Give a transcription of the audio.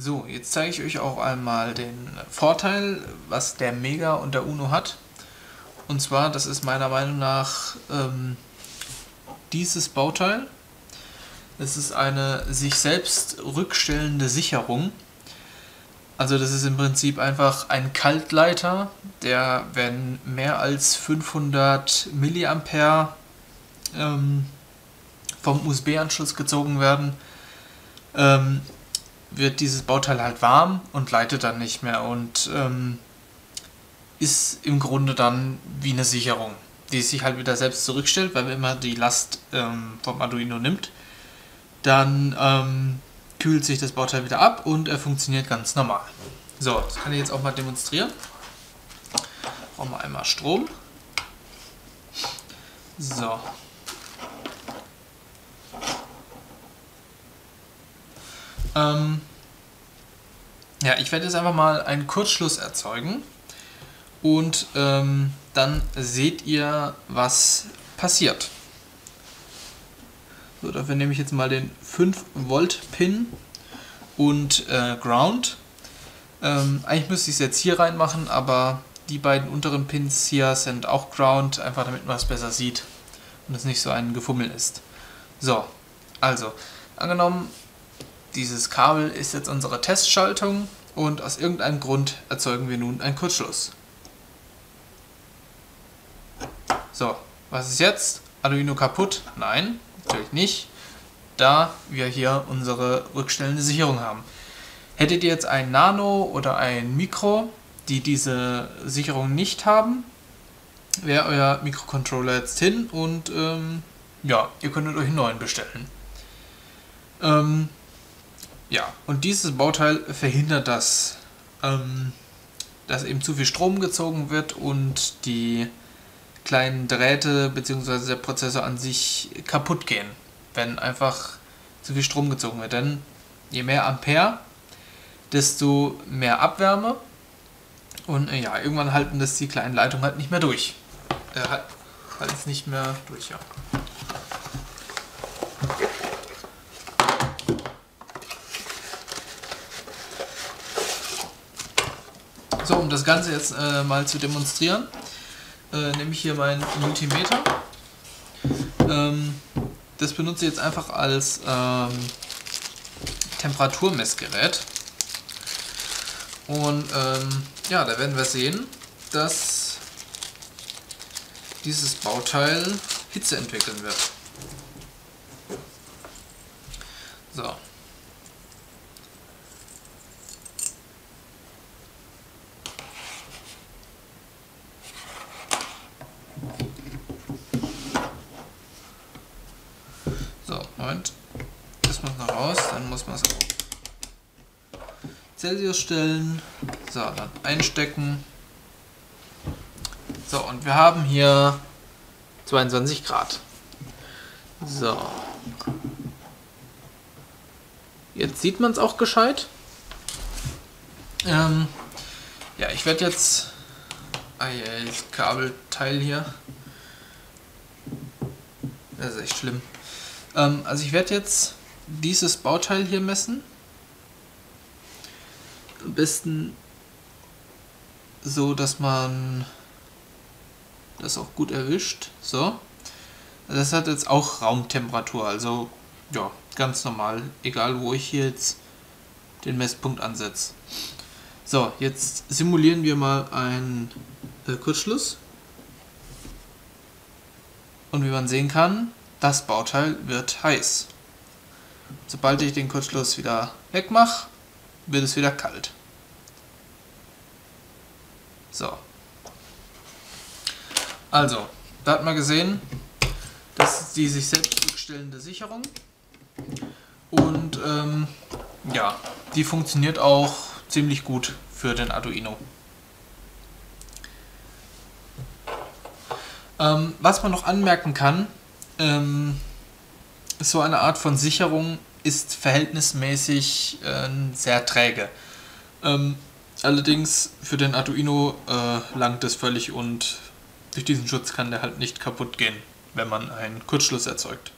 So, jetzt zeige ich euch auch einmal den Vorteil, was der Mega und der Uno hat. Und zwar, das ist meiner Meinung nach ähm, dieses Bauteil. Es ist eine sich selbst rückstellende Sicherung. Also das ist im Prinzip einfach ein Kaltleiter, der wenn mehr als 500 mA ähm, vom USB-Anschluss gezogen werden, ähm, wird dieses Bauteil halt warm und leitet dann nicht mehr und ähm, ist im Grunde dann wie eine Sicherung, die sich halt wieder selbst zurückstellt, weil wenn man die Last ähm, vom Arduino nimmt, dann ähm, kühlt sich das Bauteil wieder ab und er funktioniert ganz normal. So, das kann ich jetzt auch mal demonstrieren. Brauchen wir einmal Strom. So, Ähm, ja, ich werde jetzt einfach mal einen Kurzschluss erzeugen und ähm, dann seht ihr, was passiert. So, dafür nehme ich jetzt mal den 5 Volt Pin und äh, Ground. Ähm, eigentlich müsste ich es jetzt hier reinmachen, aber die beiden unteren Pins hier sind auch Ground, einfach damit man es besser sieht und es nicht so ein Gefummel ist. So, also, angenommen, dieses Kabel ist jetzt unsere Testschaltung und aus irgendeinem Grund erzeugen wir nun einen Kurzschluss. So, was ist jetzt? Arduino kaputt? Nein, natürlich nicht, da wir hier unsere rückstellende Sicherung haben. Hättet ihr jetzt ein Nano oder ein Mikro, die diese Sicherung nicht haben, wäre euer Mikrocontroller jetzt hin und ähm, ja, ihr könntet euch einen neuen bestellen. Ähm, ja, und dieses Bauteil verhindert das, ähm, dass eben zu viel Strom gezogen wird und die kleinen Drähte bzw. der Prozessor an sich kaputt gehen, wenn einfach zu viel Strom gezogen wird. Denn je mehr Ampere, desto mehr Abwärme und äh, ja, irgendwann halten das die kleinen Leitungen halt nicht mehr durch. Äh, halten es nicht mehr durch, ja. So, um das Ganze jetzt äh, mal zu demonstrieren, äh, nehme ich hier meinen Multimeter. Ähm, das benutze ich jetzt einfach als ähm, Temperaturmessgerät. Und ähm, ja, da werden wir sehen, dass dieses Bauteil Hitze entwickeln wird. So. Moment. Das muss noch raus, dann muss man es auf Celsius stellen. So, dann einstecken. So, und wir haben hier 22 Grad. So. Jetzt sieht man es auch gescheit. Ähm, ja, ich werde jetzt... Ah, ja, das Kabelteil hier. Das ist echt schlimm. Ähm, also ich werde jetzt dieses Bauteil hier messen. Am besten so, dass man das auch gut erwischt. So. Das hat jetzt auch Raumtemperatur, also ja, ganz normal, egal wo ich hier jetzt den Messpunkt ansetze. So, jetzt simulieren wir mal einen äh, Kurzschluss. Und wie man sehen kann, das Bauteil wird heiß. Sobald ich den Kurzschluss wieder wegmache, wird es wieder kalt. So. Also, da hat man gesehen, das ist die sich selbst rückstellende Sicherung. Und ähm, ja, die funktioniert auch ziemlich gut für den Arduino. Ähm, was man noch anmerken kann, ähm, so eine Art von Sicherung ist verhältnismäßig äh, sehr träge. Ähm, allerdings für den Arduino äh, langt es völlig und durch diesen Schutz kann der halt nicht kaputt gehen, wenn man einen Kurzschluss erzeugt.